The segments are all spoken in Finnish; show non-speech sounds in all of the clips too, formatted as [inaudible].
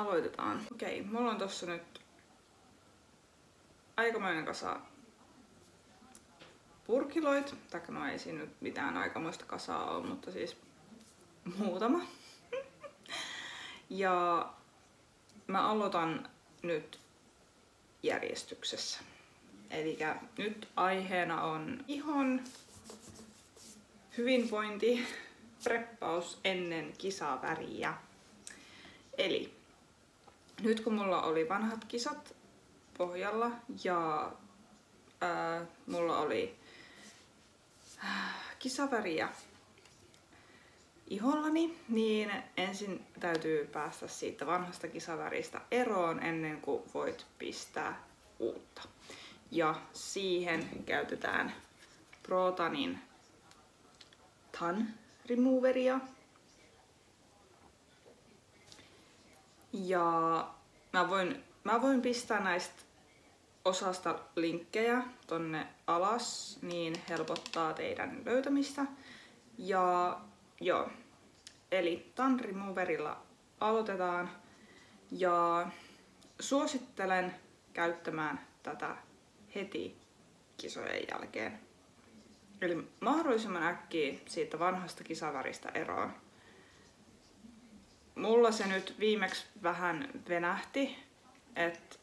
aloitetaan. Okei, mulla on tossa nyt aikamoinen kasa purkiloit. Tai no ei siinä nyt mitään aikamoista kasaa ole, mutta siis muutama. ja mä aloitan nyt järjestyksessä. Eli nyt aiheena on ihon hyvinvointi, preppaus ennen kisaväriä. Eli nyt kun mulla oli vanhat kisat pohjalla ja ää, mulla oli kisaväriä ihollani, niin ensin täytyy päästä siitä vanhasta kisaväristä eroon ennen kuin voit pistää uutta. Ja siihen käytetään Protanin Tan Removeria. Ja mä voin, mä voin pistää näistä osasta linkkejä tonne alas, niin helpottaa teidän löytämistä. Ja joo, eli Tan Removerilla aloitetaan. Ja suosittelen käyttämään tätä heti kisojen jälkeen. Eli mahdollisimman äkkiä siitä vanhasta kisaväristä eroon. Mulla se nyt viimeksi vähän venähti, että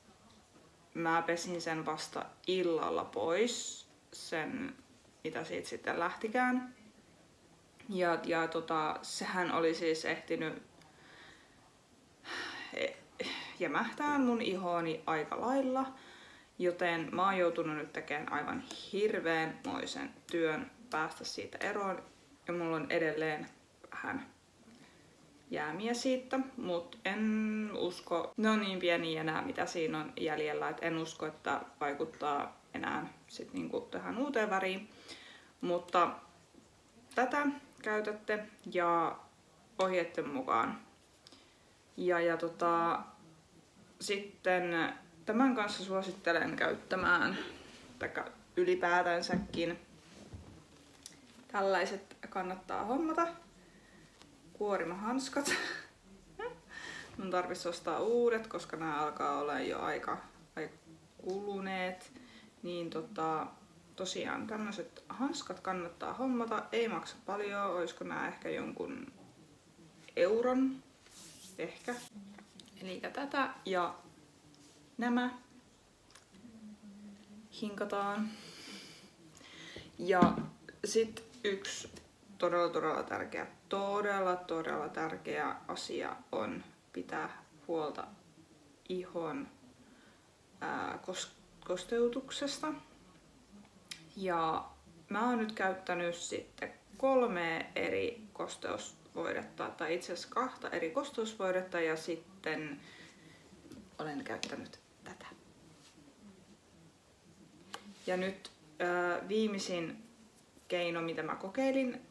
mä pesin sen vasta illalla pois, sen mitä siitä sitten lähtikään. Ja, ja tota, sehän oli siis ehtinyt jämähtää mun ihooni aika lailla. Joten mä oon joutunut nyt tekemään aivan hirveän moisen työn päästä siitä eroon. Ja mulla on edelleen vähän jäämiä siitä, mutta en usko, ne on niin pieniä enää mitä siinä on jäljellä, että en usko, että vaikuttaa enää sit niinku tähän uuteen väriin. Mutta tätä käytätte ja ohjeiden mukaan. Ja, ja tota, sitten Tämän kanssa suosittelen käyttämään tai ylipäätänsäkin tällaiset kannattaa hommata. Kuorimahanskat. [laughs] Mun tarvitsisi ostaa uudet, koska nämä alkaa olla jo aika, aika kuluneet. Niin tota, tosiaan tämmöiset hanskat kannattaa hommata. Ei maksa paljon, olisiko nämä ehkä jonkun euron. Ehkä. Eli tätä ja nämä hinkataan. Ja sitten yksi todella todella tärkeä, todella todella tärkeä asia on pitää huolta ihon ää, kosteutuksesta. Ja mä oon nyt käyttänyt sitten kolme eri kosteusvoidetta, tai itse asiassa kahta eri kosteusvoidetta ja sitten olen käyttänyt Ja nyt äh, viimeisin keino, mitä mä kokeilin,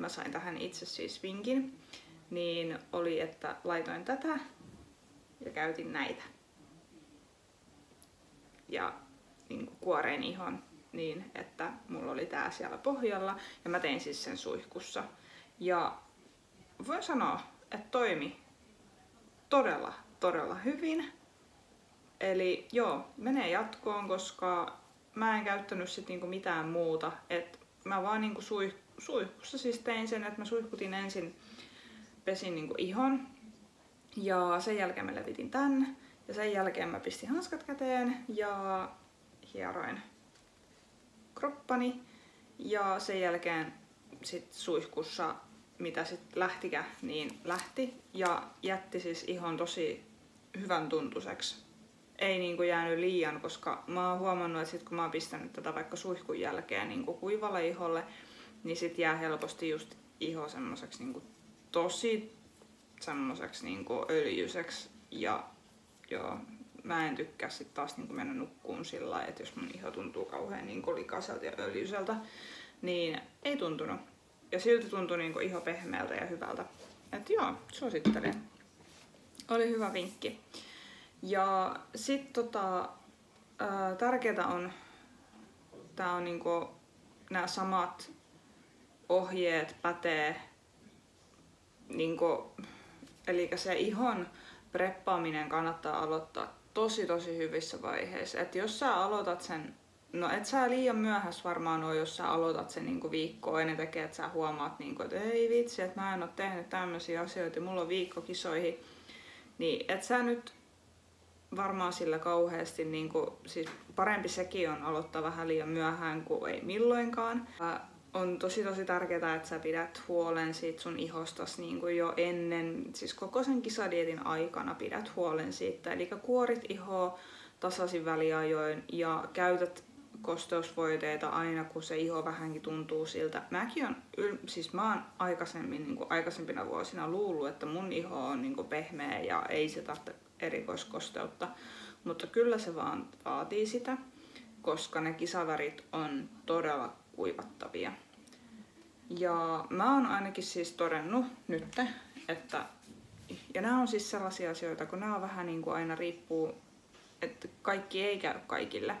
mä sain tähän itse siis vinkin, niin oli, että laitoin tätä ja käytin näitä. Ja niin kuin kuoreen ihon niin, että mulla oli tää siellä pohjalla ja mä tein siis sen suihkussa. Ja voin sanoa, että toimi todella, todella hyvin. Eli joo, menee jatkoon, koska mä en käyttänyt sit niinku mitään muuta. Et mä vaan niinku suih, suihkussa siis tein sen, että mä suihkutin ensin, pesin niinku ihon ja sen jälkeen mä levitin tän ja sen jälkeen mä pistin hanskat käteen ja hieroin kroppani ja sen jälkeen sit suihkussa mitä sit lähtikä, niin lähti ja jätti siis ihon tosi hyvän tuntuseksi ei niinku jäänyt liian, koska mä oon huomannut, että sit kun mä oon pistänyt tätä vaikka suihkun jälkeen niinku kuivalle iholle, niin sit jää helposti just iho semmoiseksi niinku tosi semmoiseksi niinku öljyseksi ja joo, mä en tykkää sit taas niinku mennä nukkuun sillä lailla, että jos mun iho tuntuu kauhean niinku likaiselta ja öljyiseltä, niin ei tuntunut. Ja silti tuntui niinku iho pehmeältä ja hyvältä. Et joo, suosittelen. Oli hyvä vinkki. Ja sitten tota, tärkeää on, tää on niinku, nämä samat ohjeet pätee niinku Eli se ihon preppaaminen kannattaa aloittaa tosi tosi hyvissä vaiheissa. Et jos sä aloitat sen, no et sä liian myöhässä varmaan ole, jos sä aloitat sen niinku viikkoa ennen tekee, että sä huomaat, niinku, että ei vitsi, että mä en ole tehnyt tämmöisiä asioita ja mulla on viikko kisoihin. Niin et sä nyt varmaan sillä kauheasti, niin kuin, siis parempi sekin on aloittaa vähän liian myöhään kuin ei milloinkaan. On tosi tosi tärkeää, että sä pidät huolen siitä sun ihostas niin kuin jo ennen, siis koko sen kisadietin aikana pidät huolen siitä. Eli kuorit ihoa tasaisin väliajoin ja käytät kosteusvoiteita aina, kun se iho vähänkin tuntuu siltä. Mäkin on, siis mä oon aikaisemmin, niin kuin aikaisempina vuosina luullut, että mun iho on niin kuin pehmeä ja ei se tarvitse erikoiskosteutta, mutta kyllä se vaan vaatii sitä, koska ne kisavärit on todella kuivattavia. Ja mä oon ainakin siis todennut nyt, että ja nämä on siis sellaisia asioita, kun nämä on vähän niin kuin aina riippuu, että kaikki ei käy kaikille.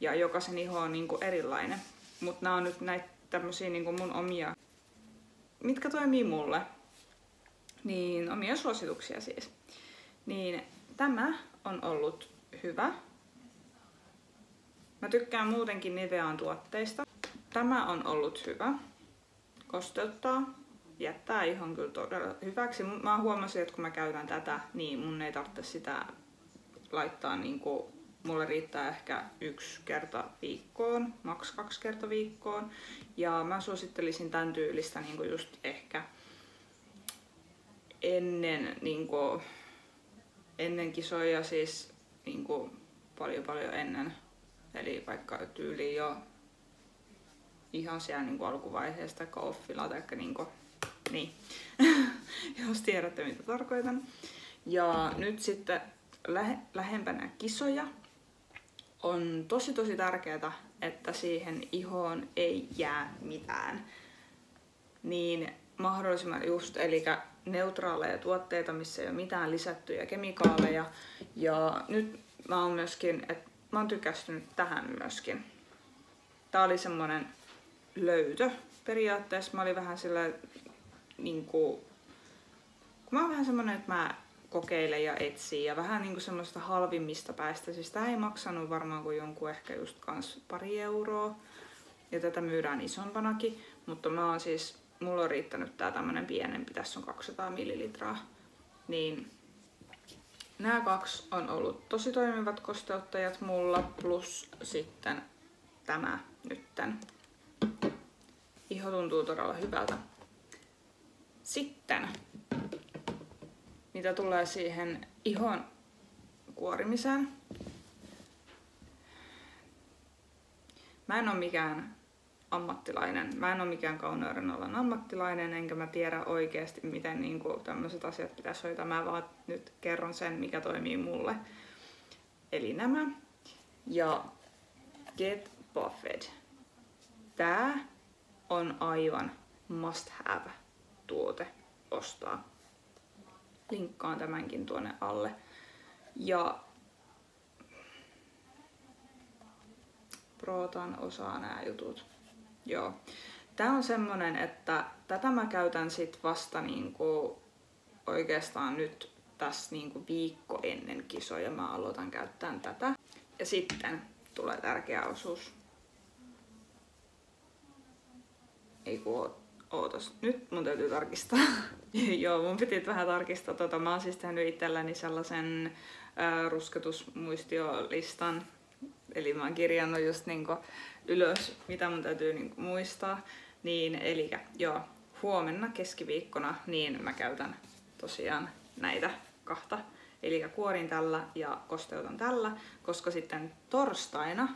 Ja jokaisen iho on niin kuin erilainen. Mutta nämä on nyt näitä tämmöisiä niin kuin mun omia, mitkä toimii mulle. Niin omia suosituksia siis. Niin tämä on ollut hyvä. Mä tykkään muutenkin Nivean tuotteista. Tämä on ollut hyvä. Kosteuttaa. Jättää ihan kyllä todella hyväksi. Mä huomasin, että kun mä käytän tätä, niin mun ei tarvitse sitä laittaa niin kuin mulle riittää ehkä yksi kerta viikkoon, maks kaksi kertaa viikkoon. Ja mä suosittelisin tämän tyylistä niin kuin just ehkä ennen niin kuin ennen kisoja siis niin kuin paljon paljon ennen. Eli vaikka tyyli jo ihan siellä niin kuin alkuvaiheesta offilla tai niin kuin, niin, jos tiedätte mitä tarkoitan. Ja nyt sitten lähe, lähempänä kisoja on tosi tosi tärkeää, että siihen ihoon ei jää mitään. Niin mahdollisimman just, eli neutraaleja tuotteita, missä ei ole mitään lisättyjä kemikaaleja. Ja nyt mä oon myöskin, että mä oon tykästynyt tähän myöskin. Tää oli semmonen löytö periaatteessa. Mä olin vähän sillä niinku, kun mä oon vähän semmonen, että mä kokeilen ja etsin ja vähän niinku semmoista halvimmista päästä. Siis tää ei maksanut varmaan kuin jonkun ehkä just kans pari euroa. Ja tätä myydään isompanakin, mutta mä oon siis mulla on riittänyt tää tämmönen pienempi, tässä on 200 millilitraa. Niin nämä kaksi on ollut tosi toimivat kosteuttajat mulla, plus sitten tämä nytten. Iho tuntuu todella hyvältä. Sitten, mitä tulee siihen ihon kuorimiseen. Mä en ole mikään ammattilainen. Mä en ole mikään kauneuden alan ammattilainen, enkä mä tiedä oikeasti, miten niin tämmöiset asiat pitäisi hoitaa. Mä vaan nyt kerron sen, mikä toimii mulle. Eli nämä. Ja Get Buffed. Tää on aivan must have tuote ostaa. Linkkaan tämänkin tuonne alle. Ja Protan osaa nämä jutut. Joo. Tää on semmonen, että tätä mä käytän sit vasta niinku oikeastaan nyt tässä niinku viikko ennen kisoja mä aloitan käyttää tätä. Ja sitten tulee tärkeä osuus. Ei kun ootas. Nyt mun täytyy tarkistaa. [laughs] Joo, mun piti vähän tarkistaa. Tota, mä oon siis tehnyt itselläni sellaisen äh, rusketusmuistiolistan. Eli mä oon kirjannut just niinku ylös, mitä mun täytyy niinku muistaa. Niin, eli joo, huomenna keskiviikkona, niin mä käytän tosiaan näitä kahta. Eli kuorin tällä ja kosteutan tällä, koska sitten torstaina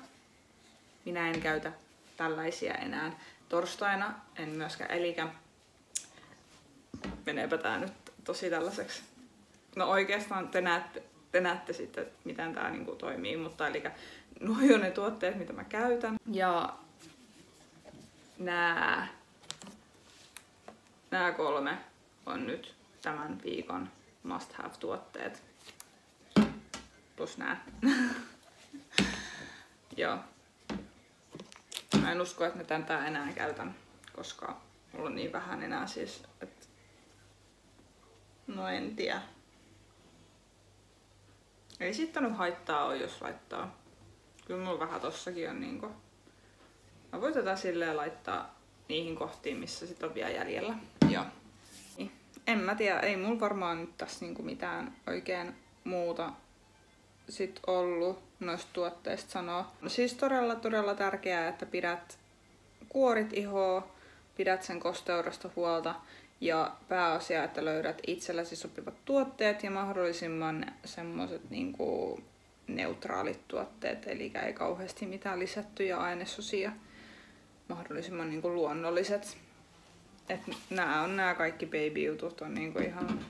minä en käytä tällaisia enää. Torstaina en myöskään, eli meneepä tää nyt tosi tällaiseksi. No oikeastaan te näette, te näette sitten, miten tää niinku toimii, mutta eli nuo on ne tuotteet, mitä mä käytän. Ja nämä, nämä kolme on nyt tämän viikon must have tuotteet. Plus nää. [laughs] Joo. Mä en usko, että mä tätä enää käytän, koska mulla on niin vähän enää siis, että No en tiedä. Ei sitten nyt haittaa ole, jos laittaa. Kyllä mulla vähän tossakin on niinku... Mä voin tätä silleen laittaa niihin kohtiin, missä sit on vielä jäljellä. Joo. En mä tiedä, ei mulla varmaan nyt tässä niinku mitään oikein muuta sit ollut noista tuotteista sanoa. Siis todella todella tärkeää, että pidät kuorit ihoa, pidät sen kosteudesta huolta ja pääasia, että löydät itsellesi sopivat tuotteet ja mahdollisimman semmoiset niinku neutraalit tuotteet, eli ei kauheasti mitään lisättyjä ainesosia, mahdollisimman niinku luonnolliset. Et nämä on nämä kaikki baby-jutut on niinku ihan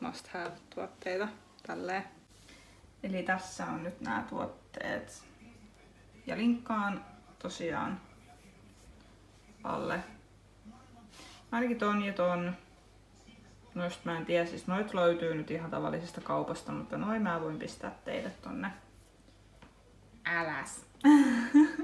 must have tuotteita tälleen. Eli tässä on nyt nämä tuotteet. Ja linkkaan tosiaan alle. Ainakin ton ja ton. Noista mä en tiedä, siis noit löytyy nyt ihan tavallisesta kaupasta, mutta noin mä voin pistää teille tonne. Äläs. [laughs]